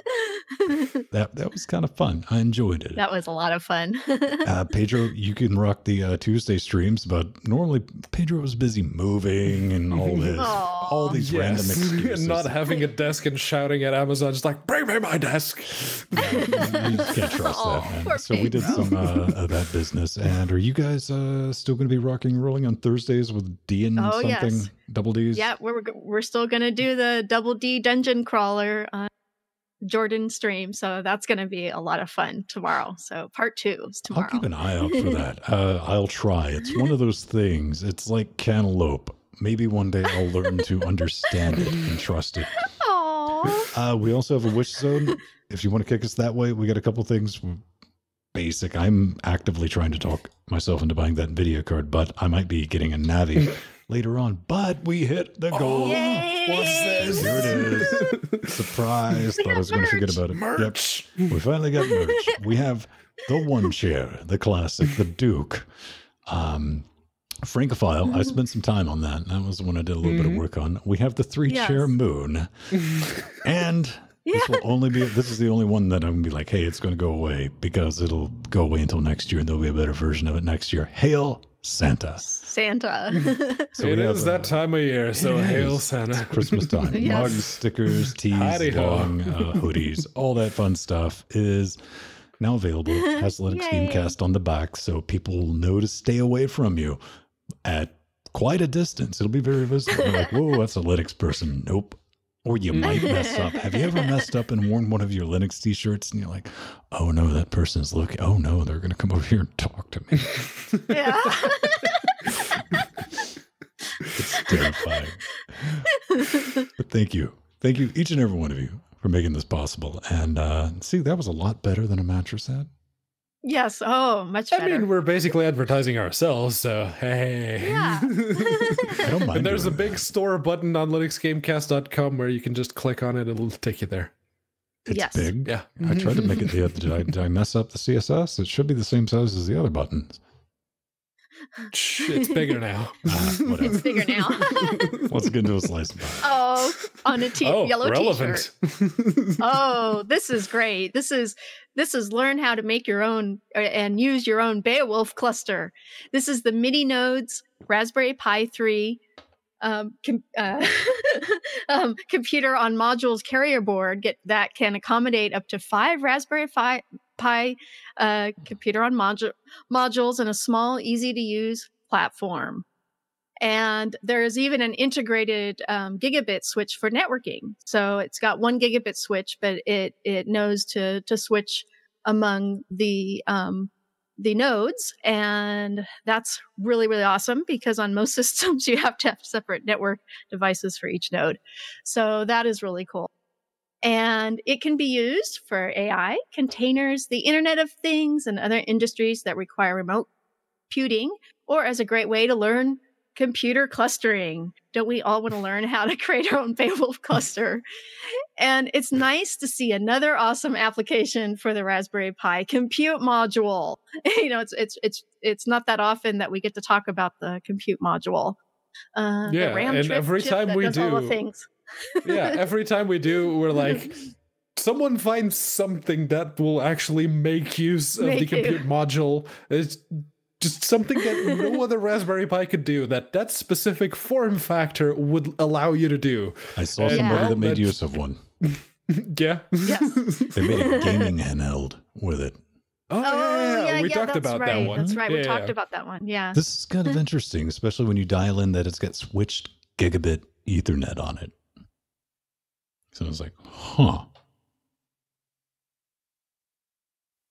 that that was kind of fun. I enjoyed it. that was a lot of fun. Uh, Pedro, you can rock the uh, Tuesday streams, but normally Pedro was busy moving and all this. Aw. all these random Yes. excuses. Not having a desk and shouting at Amazon, just like, bring me my desk. you can't trust Aw, that, man. poor So we did some uh, of that business. And are you guys uh, still going to be rocking and rolling on Thursdays with D and Oh, something? yes. Double D's? Yeah, we're we're still gonna do the double D dungeon crawler on Jordan stream, so that's gonna be a lot of fun tomorrow. So part two is I'll keep an eye out for that. Uh, I'll try. It's one of those things. It's like cantaloupe. Maybe one day I'll learn to understand it and trust it. Uh, we also have a wish zone. If you want to kick us that way, we got a couple things. Basic. I'm actively trying to talk myself into buying that video card, but I might be getting a Navi later on. But we hit the goal. Yay! What's this? Here it is. Surprise. We Thought I was going to forget about it. Merch. Yep. We finally got merch. we have the one chair, the classic, the Duke. Um, Francophile, I spent some time on that. That was the one I did a little bit of Mhm. work on. We have the three chair moon. And this will only be this is the only one that I'm gonna be like, hey, it's gonna go away because it'll go away until next year and there'll be a better version of it next year. Hail Santa. Santa. So it we that time of year, so it hail is. Santa. Christmas time. Yes. Mugs, stickers, tees, Howdy-ho. long uh, hoodies, all that fun stuff is now available. It has Linux Yay. Gamecast on the back, so people will know to stay away from you at quite a distance. It'll be very visible. They're like, whoa, that's a Linux person. Nope. Or you might mess up. Have you ever messed up and worn one of your Linux t-shirts and you're like, oh no, that person's looking. Oh no, they're going to come over here and talk to me. yeah. It's terrifying. But thank you. Thank you, each and every one of you, for making this possible. And uh, see, that was a lot better than a mattress hat. Yes. Oh, much better. I mean, we're basically advertising ourselves, so hey. Yeah. I don't mind. and there's a big that. store button on linuxgamecast.com where you can just click on it, it'll take you there. It's Yes. big. Yeah. I tried to make it the other. Did I, did I mess up the CSS? It should be the same size as the other buttons. Shh, it's bigger now. Whatever. it's bigger now. Let's get into a slice of pie. oh, on a t- oh, yellow relevant. t-shirt. oh, this is great. This is this is learn how to make your own uh, and use your own Beowulf cluster. This is the MiniNodes Raspberry Pi 3 um, com- uh, um, computer on modules carrier board get that can accommodate up to five Raspberry Pi, Pi uh, computer on modu- modules and a small, easy to use platform. And there is even an integrated um, gigabit switch for networking. So it's got one gigabit switch, but it it knows to to switch among the um, the nodes, and that's really really awesome because on most systems you have to have separate network devices for each node. So that is really cool. And it can be used for AI, containers, the Internet of Things, and other industries that require remote computing, or as a great way to learn computer clustering. Don't we all want to learn how to create our own Beowulf cluster? And it's nice to see another awesome application for the Raspberry Pi compute module. you know, it's it's it's it's not that often that we get to talk about the compute module. Uh, Yeah, and every time we does all the do- things. Yeah, every time we do, we're like, someone finds something that will actually make use of the Make it. compute module. It's just something that no other Raspberry Pi could do. That that specific form factor would allow you to do. I saw Yeah. somebody Well, that made use of one. Yeah. Yes. They made a gaming handheld with it. Oh, yeah, yeah, oh, we talked that's about right. that one. That's right. We talked about that one. Yeah. This is kind of interesting, especially when you dial in that it's got switched gigabit Ethernet on it. So I was like, huh.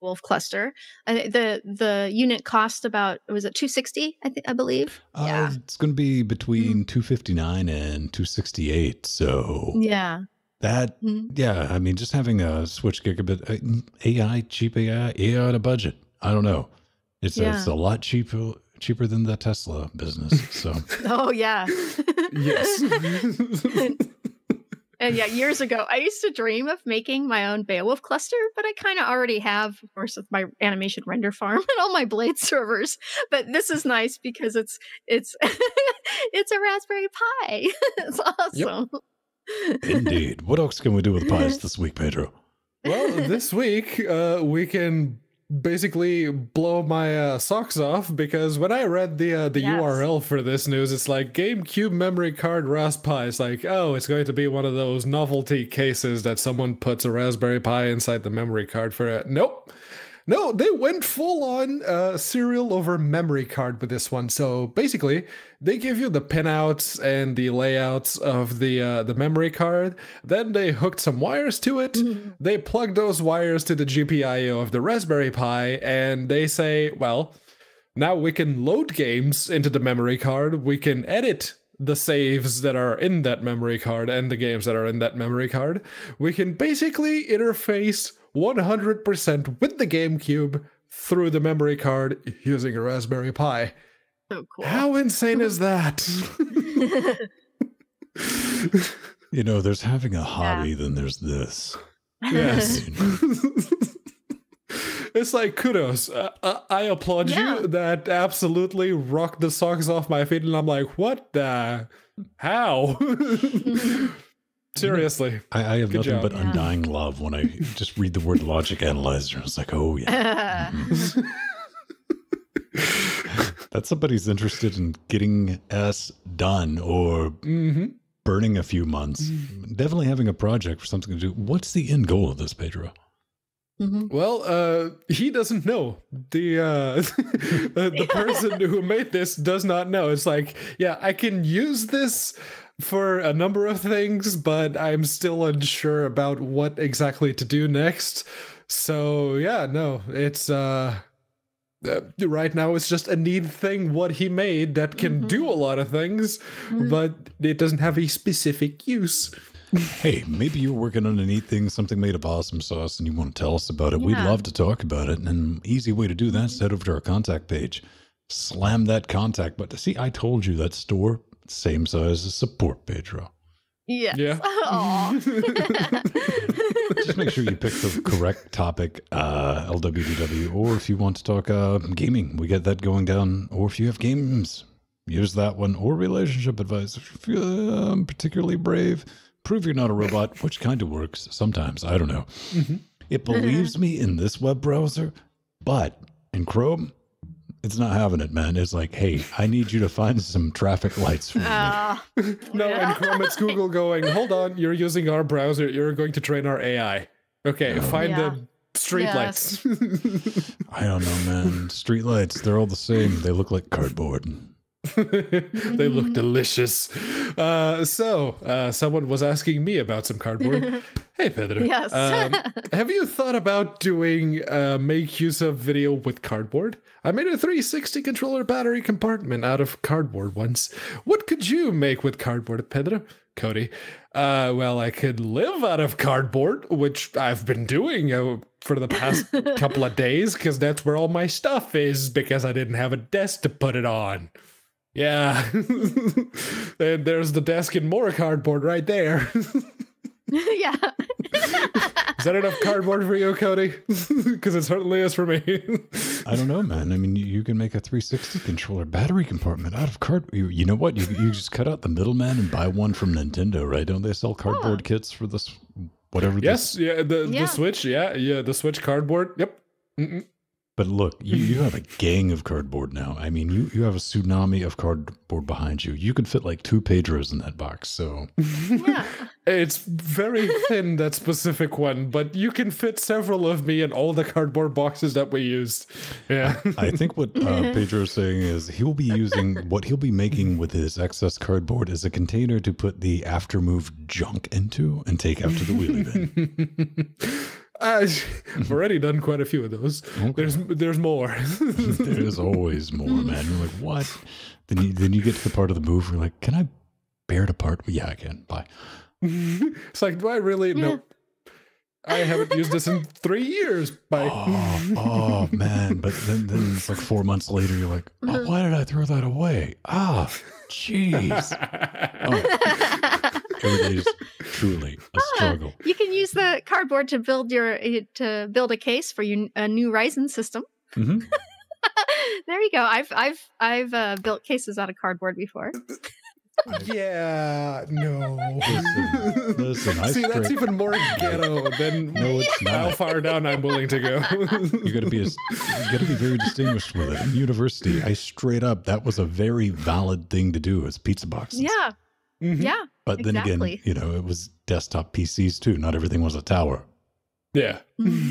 Wolf cluster. I, thi- the the unit cost about was it 260? I think I believe. Uh, Yeah. It's going to be between 259 and 268. So Yeah. that, Mhm. yeah, I mean, just having a switch gigabit uh, AI, cheap AI, AI on a budget. I don't know. It's, Yeah. it's a lot cheaper cheaper than the Tesla business. So Oh yeah. Yes. And yeah, years ago, I used to dream of making my own Beowulf cluster, but I kind of already have, of course, with my animation render farm and all my Blade servers. But this is nice because it's it's it's a Raspberry Pi. it's awesome. indeed. What else can we do with pies this week, Pedro? well, this week uh, we can basically blow my uh, socks off because when I read the uh, the Yes. URL for this news, it's like GameCube memory card Raspberry. It's like, oh, it's going to be one of those novelty cases that someone puts a Raspberry Pi inside the memory card for it. Nope. No, they went full on uh, serial over memory card with this one. So basically, they give you the pinouts and the layouts of the uh, the memory card. Then they hooked some wires to it. They plug those wires to the GPIO of the Raspberry Pi, and they say, well, now we can load games into the memory card. We can edit the saves that are in that memory card and the games that are in that memory card. We can basically interface 100% with the GameCube through the memory card using a Raspberry Pi. So cool. How insane is that? You know, there's having a hobby, then there's this. yes. it's like kudos. Uh, uh, I applaud Yeah. you. That absolutely rocked the socks off my feet, and I'm like, what the? How? Seriously. I, I have Good nothing job. but Yeah. undying love when I just read the word logic analyzer. It's like, oh yeah, that's somebody's interested in getting S done or hmm burning a few months. Definitely having a project for something to do. What's the end goal of this, Pedro? Mhm. Well, uh, he doesn't know. The uh, the, the person who made this does not know. It's like, yeah, I can use this for a number of things, but I'm still unsure about what exactly to do next. So yeah, no, it's uh, uh right now it's just a neat thing what he made that can Mhm. do a lot of things, Mhm. but it doesn't have a specific use. Hey, maybe you're working on a neat thing, something made of awesome sauce, and you want to tell us about it. We'd love to talk about it. And an easy way to do that is head over to our contact page. Slam that contact button. See, I told you that store, same size as support, Pedro. Yes. Yeah. Just make sure you pick the correct topic, uh, LWDW, or if you want to talk uh, gaming, we get that going down. Or if you have games, use that one, or relationship advice. If you're um, particularly brave, prove you're not a robot, which kind of works sometimes. I don't know. Mhm. It believes me in this web browser, but in Chrome, it's not having it, man. It's like, hey, I need you to find some traffic lights for me. Ah. No, Yeah. and Chrome, it's Google going, hold on, you're using our browser, you're going to train our AI. Okay, find Yeah. the streetlights. I don't know, man. Street lights, they're all the same. They look like cardboard. they look delicious. Uh, so, uh, someone was asking me about some cardboard. Hey, Pedro. Yes. um, have you thought about doing uh, make use of video with cardboard? I made a 360 controller battery compartment out of cardboard once. What could you make with cardboard, Pedro? Cody. Uh, well, I could live out of cardboard, which I've been doing uh, for the past couple of days because that's where all my stuff is because I didn't have a desk to put it on. Yeah. and there's the desk and more cardboard right there. yeah. Is that enough cardboard for you, Cody? Because it certainly is for me. I don't know, man. I mean, you, you can make a 360 controller battery compartment out of card. You, you know what? You, you just cut out the middleman and buy one from Nintendo, right? Don't they sell cardboard kits for this? Whatever. yes, This, yeah, the, Yeah. the Switch, yeah, yeah, the Switch cardboard. Yep. Mm-mm. But look, you, you have a gang of cardboard now. I mean, you, you have a tsunami of cardboard behind you. You could fit like two Pedros in that box. So Yeah. It's very thin, that specific one, but you can fit several of me in all the cardboard boxes that we used. Yeah. I think what uh, Pedro's saying is he'll be using what he'll be making with his excess cardboard is a container to put the aftermove junk into and take out to the wheelie bin. I've already done quite a few of those. There's there's more. There's always more, man. You're like, what? Then you then you get to the part of the move where you're like, can I bear it apart? Yeah, I can. Bye. it's like, do I really? No. I haven't used this in three years. Bye. Oh, oh man. But then, then it's like four months later, you're like, oh, why did I throw that away? Ah, jeez. Oh, every day is truly a struggle. You can use the cardboard to build your eh, to build a case for your a new Ryzen system. hmm there you go. I've I've I've uh, built cases out of cardboard before. yeah, no. Listen, listen I See, that's even more ghetto than No, it's how far down I'm willing to go. You got to be a, you got to be very distinguished with it. In university, I straight up that was a very valid thing to do as pizza boxes. Yeah, Mhm. yeah. but then exactly. again, you know, it was desktop PCs too. Not everything was a tower. Yeah.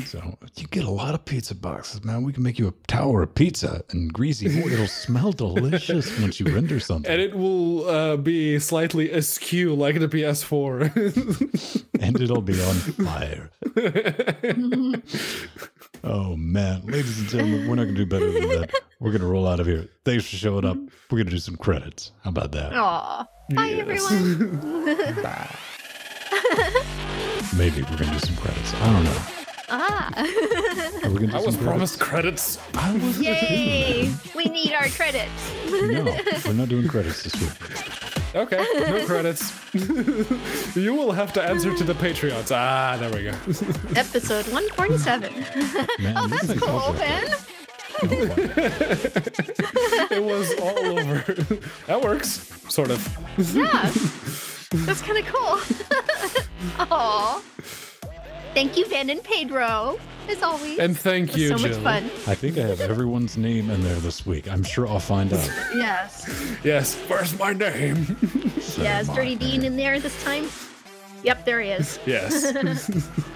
So you get a lot of pizza boxes, man. We can make you a tower of pizza and greasy. Oh, it'll smell delicious once you render something, And it will uh, be slightly askew like the PS4. and it'll be on fire. Oh man, ladies and gentlemen, we're not gonna do better than that. We're gonna roll out of here. Thanks for showing up. We're gonna do some credits. How about that? Aw. Bye, Yes. everyone. Bye. Maybe we're gonna do some credits. I don't know. ah. Are we gonna do I some was credits? promised credits. I was Yay! we need our credits. No, we're not doing credits this week. Okay, no credits. you will have to answer to the Patreons. Ah, there we go. Episode 147. Man, oh, that's thing's cool, awful. Ben. it was all over. that works, sort of. Yeah. That's kind of cool. Aw. Thank you, Venn and Pedro, as always. And thank you, so Jill. much fun. I think I have everyone's name in there this week. I'm sure I'll find out. Yes. Yes, where's my name? So Yeah, is my Dirty Dean in there this time? Yep, there he is. yes.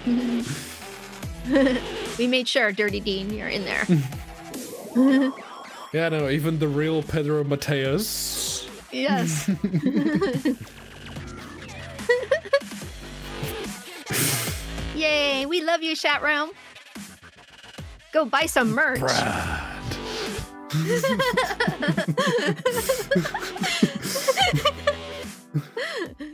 We made sure, Dirty Dean, you're in there. Yeah, no, even the real Pedro Mateus. Yes. Yay, we love you, chat room. Go buy some merch. Brad.